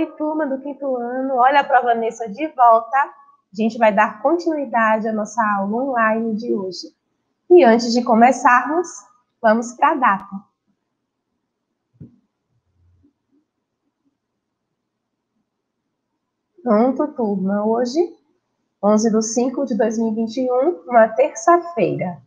Oi, turma do quinto ano. Olha a prova Vanessa de volta. A gente vai dar continuidade à nossa aula online de hoje. E antes de começarmos, vamos para a data. Pronto, turma. Hoje, 11 de 5 de 2021, uma terça-feira.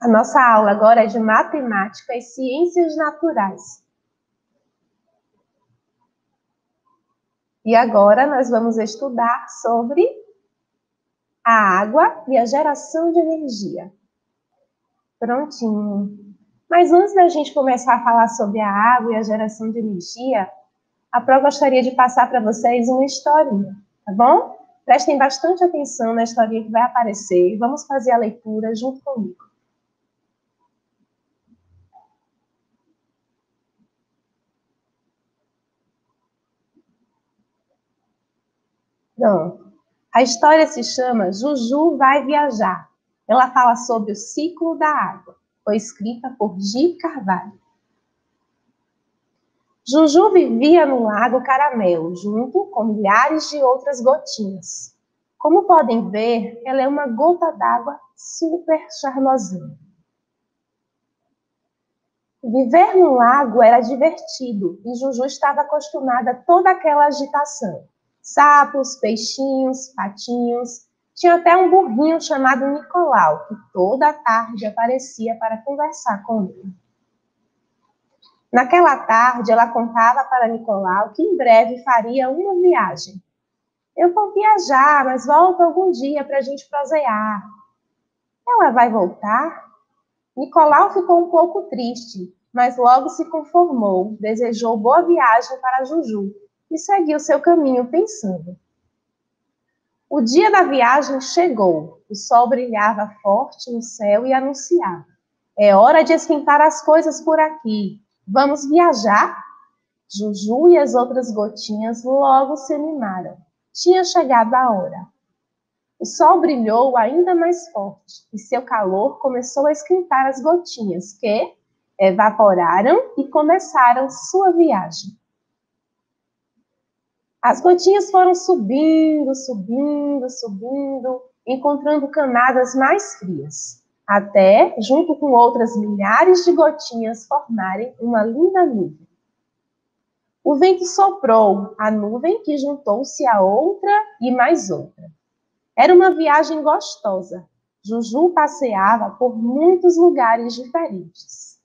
A nossa aula agora é de matemática e ciências naturais. E agora nós vamos estudar sobre a água e a geração de energia. Prontinho. Mas antes da gente começar a falar sobre a água e a geração de energia, a Pro gostaria de passar para vocês uma historinha, tá bom? Prestem bastante atenção na historinha que vai aparecer e vamos fazer a leitura junto comigo. Pronto. A história se chama Juju vai viajar. Ela fala sobre o ciclo da água. Foi escrita por G. Carvalho. Juju vivia no lago Caramelo, junto com milhares de outras gotinhas. Como podem ver, ela é uma gota d'água super charmosinha. Viver no lago era divertido e Juju estava acostumada a toda aquela agitação sapos, peixinhos, patinhos. Tinha até um burrinho chamado Nicolau, que toda tarde aparecia para conversar com ele. Naquela tarde, ela contava para Nicolau que em breve faria uma viagem. Eu vou viajar, mas volto algum dia para a gente prosear. Ela vai voltar? Nicolau ficou um pouco triste, mas logo se conformou, desejou boa viagem para Juju e seguiu seu caminho pensando. O dia da viagem chegou, o sol brilhava forte no céu e anunciava: É hora de esquentar as coisas por aqui. Vamos viajar? Juju e as outras gotinhas logo se animaram. Tinha chegado a hora. O sol brilhou ainda mais forte e seu calor começou a esquentar as gotinhas, que evaporaram e começaram sua viagem. As gotinhas foram subindo, subindo, subindo, encontrando camadas mais frias, até, junto com outras milhares de gotinhas, formarem uma linda nuvem. O vento soprou a nuvem que juntou-se a outra e mais outra. Era uma viagem gostosa. Juju passeava por muitos lugares diferentes.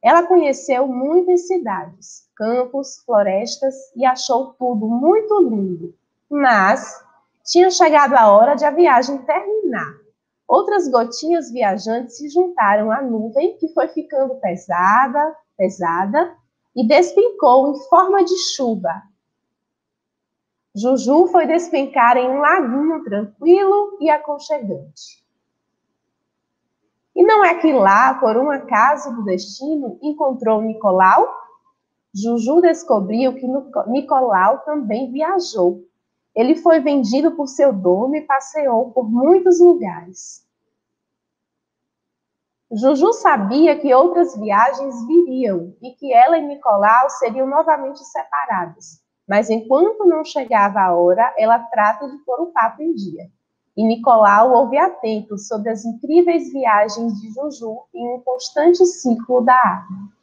Ela conheceu muitas cidades, campos, florestas e achou tudo muito lindo. Mas tinha chegado a hora de a viagem terminar. Outras gotinhas viajantes se juntaram à nuvem que foi ficando pesada, pesada e despencou em forma de chuva. Juju foi despencar em um laguinho tranquilo e aconchegante. E não é que lá, por um acaso do destino, encontrou Nicolau? Juju descobriu que Nicolau também viajou. Ele foi vendido por seu dono e passeou por muitos lugares. Juju sabia que outras viagens viriam e que ela e Nicolau seriam novamente separados. Mas enquanto não chegava a hora, ela trata de pôr o papo em dia e Nicolau ouve atento sobre as incríveis viagens de Juju em um constante ciclo da água.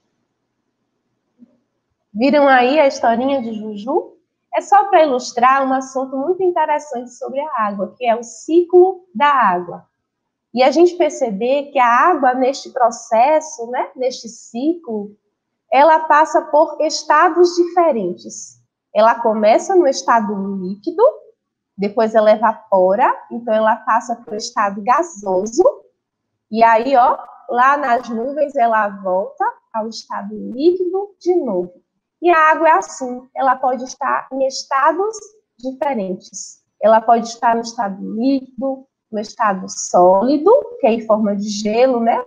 Viram aí a historinha de Juju? É só para ilustrar um assunto muito interessante sobre a água, que é o ciclo da água. E a gente perceber que a água, neste processo, né, neste ciclo, ela passa por estados diferentes. Ela começa no estado líquido, depois ela evapora, então ela passa para o estado gasoso, e aí, ó, lá nas nuvens ela volta ao estado líquido de novo. E a água é assim, ela pode estar em estados diferentes. Ela pode estar no estado líquido, no estado sólido, que é em forma de gelo, né?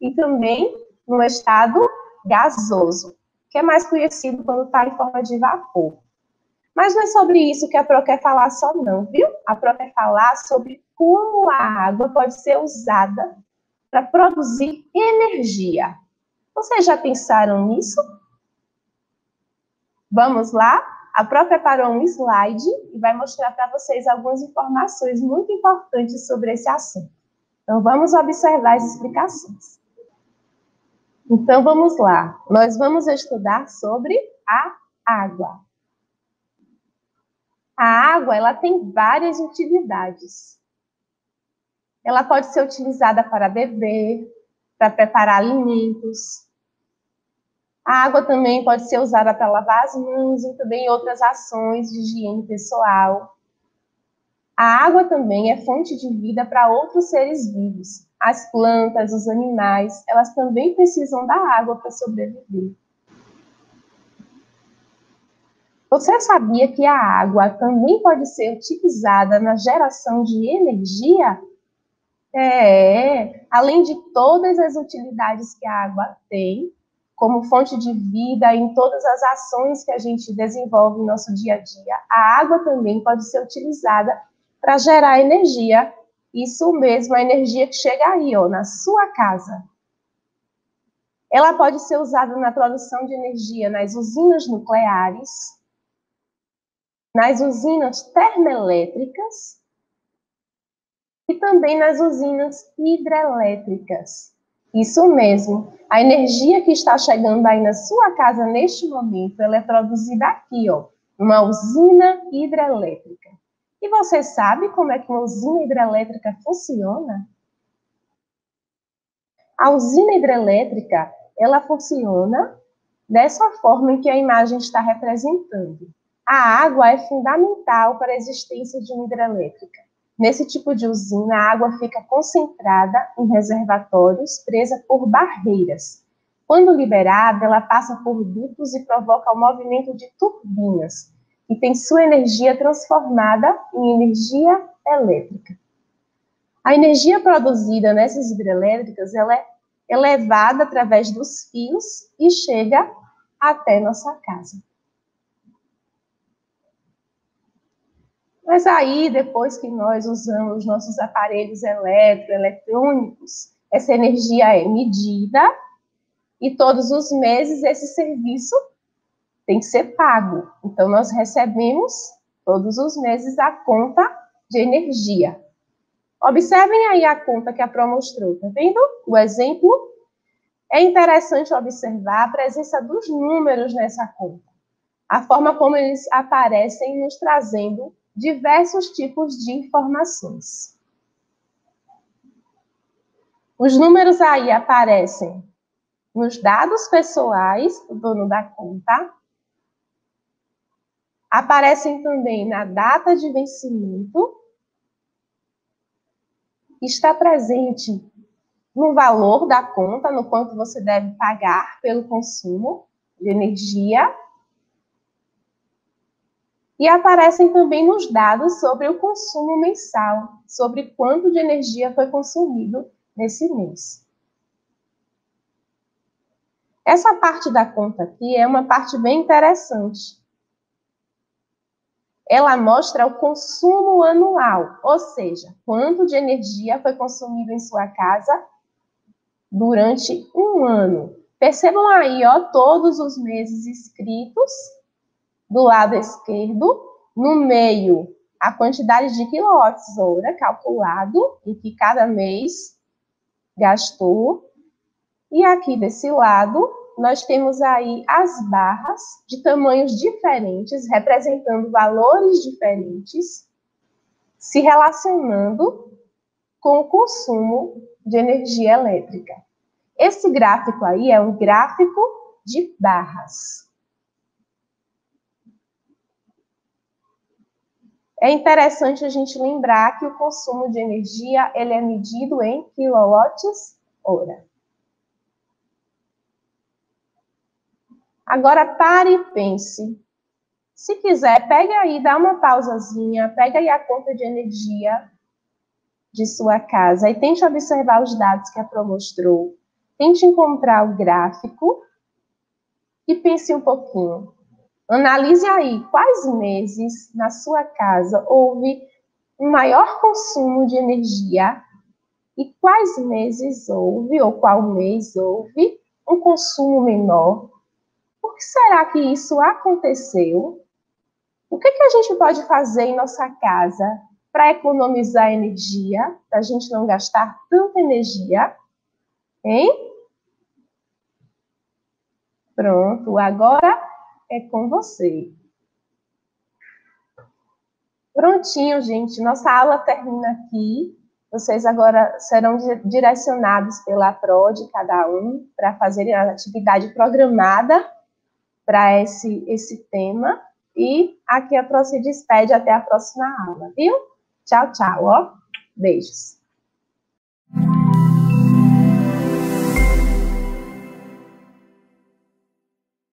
E também no estado gasoso, que é mais conhecido quando está em forma de vapor. Mas não é sobre isso que a Pro quer falar só, não, viu? A Pro quer falar sobre como a água pode ser usada para produzir energia. Vocês já pensaram nisso? Vamos lá? A Pró preparou um slide e vai mostrar para vocês algumas informações muito importantes sobre esse assunto. Então, vamos observar as explicações. Então, vamos lá. Nós vamos estudar sobre a água. A água, ela tem várias utilidades. Ela pode ser utilizada para beber, para preparar alimentos. A água também pode ser usada para lavar as mãos e também outras ações de higiene pessoal. A água também é fonte de vida para outros seres vivos. As plantas, os animais, elas também precisam da água para sobreviver. Você sabia que a água também pode ser utilizada na geração de energia? É, além de todas as utilidades que a água tem, como fonte de vida em todas as ações que a gente desenvolve no nosso dia a dia, a água também pode ser utilizada para gerar energia. Isso mesmo, a energia que chega aí, ó, na sua casa. Ela pode ser usada na produção de energia nas usinas nucleares, nas usinas termoelétricas e também nas usinas hidrelétricas. Isso mesmo. A energia que está chegando aí na sua casa neste momento, ela é produzida aqui, ó, numa usina hidrelétrica. E você sabe como é que uma usina hidrelétrica funciona? A usina hidrelétrica, ela funciona dessa forma em que a imagem está representando. A água é fundamental para a existência de uma hidrelétrica. Nesse tipo de usina, a água fica concentrada em reservatórios, presa por barreiras. Quando liberada, ela passa por dutos e provoca o movimento de turbinas, e tem sua energia transformada em energia elétrica. A energia produzida nessas hidrelétricas ela é elevada através dos fios e chega até nossa casa. Mas aí, depois que nós usamos nossos aparelhos eletroeletrônicos, essa energia é medida e todos os meses esse serviço tem que ser pago. Então, nós recebemos todos os meses a conta de energia. Observem aí a conta que a Pro mostrou, tá vendo? O exemplo. É interessante observar a presença dos números nessa conta. A forma como eles aparecem nos trazendo diversos tipos de informações. Os números aí aparecem nos dados pessoais do dono da conta, aparecem também na data de vencimento, está presente no valor da conta, no quanto você deve pagar pelo consumo de energia, e aparecem também nos dados sobre o consumo mensal, sobre quanto de energia foi consumido nesse mês. Essa parte da conta aqui é uma parte bem interessante, ela mostra o consumo anual, ou seja, quanto de energia foi consumido em sua casa durante um ano. Percebam aí, ó, todos os meses escritos do lado esquerdo, no meio, a quantidade de quilowatts-hora calculado em que cada mês gastou. E aqui desse lado, nós temos aí as barras de tamanhos diferentes, representando valores diferentes, se relacionando com o consumo de energia elétrica. Esse gráfico aí é um gráfico de barras. É interessante a gente lembrar que o consumo de energia ele é medido em quilowatts-hora. Agora pare e pense. Se quiser, pegue aí, dá uma pausazinha, pega aí a conta de energia de sua casa e tente observar os dados que a Pro mostrou. Tente encontrar o gráfico e pense um pouquinho. Analise aí quais meses na sua casa houve um maior consumo de energia e quais meses houve, ou qual mês houve, um consumo menor. Por que será que isso aconteceu? O que, que a gente pode fazer em nossa casa para economizar energia, para a gente não gastar tanta energia? Hein? Pronto, agora é com você. Prontinho, gente. Nossa aula termina aqui. Vocês agora serão direcionados pela PROD, cada um, para fazer a atividade programada para esse, esse tema. E aqui a Pro se despede até a próxima aula, viu? Tchau, tchau, ó. Beijos.